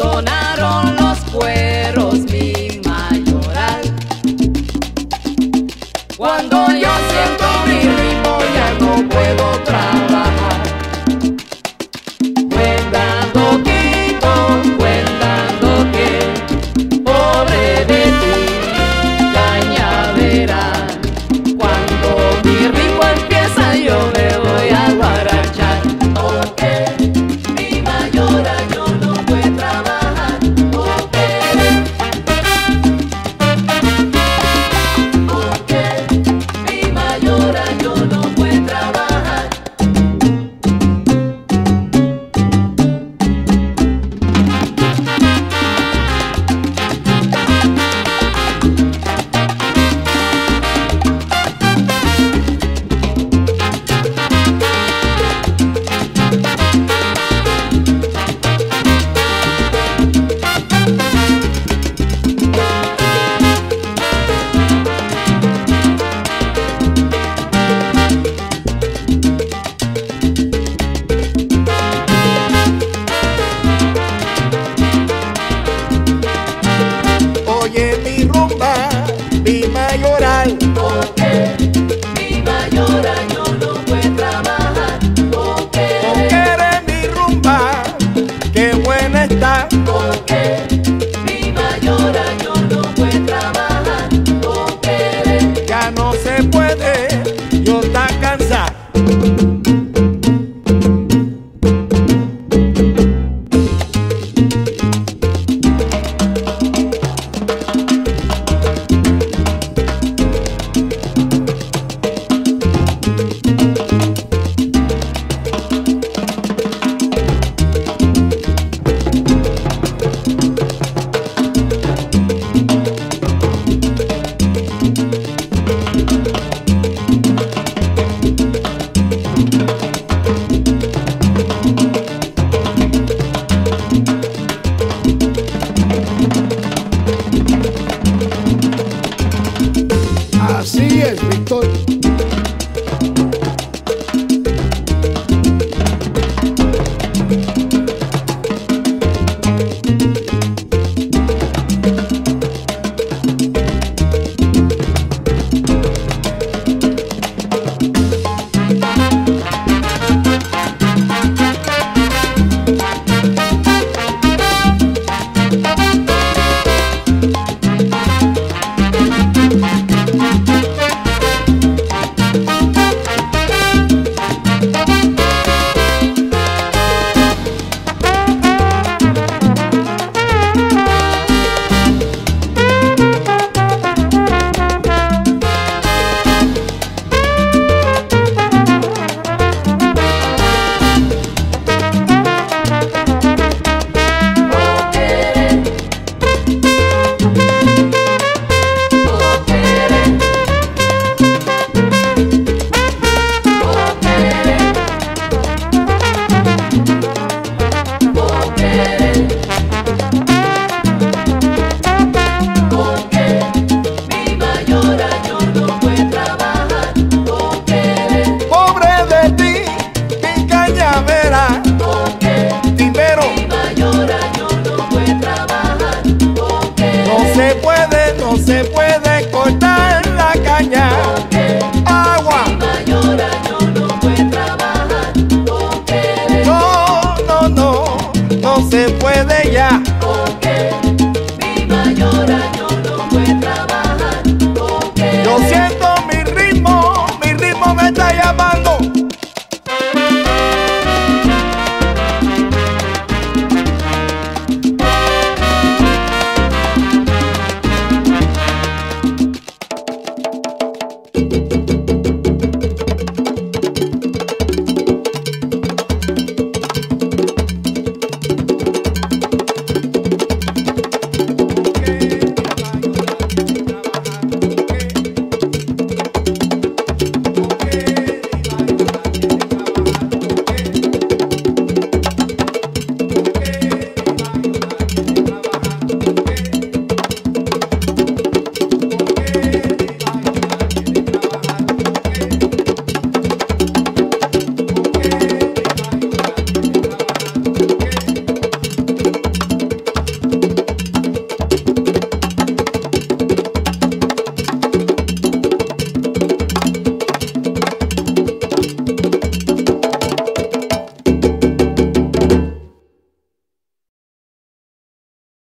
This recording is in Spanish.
sonaron. escritor no se puede cortar la caña. Agua. Mi mayora yo no puedo trabajar. No, no, no, no se puede ya. Mi mayora yo no puedo trabajar. Yo siento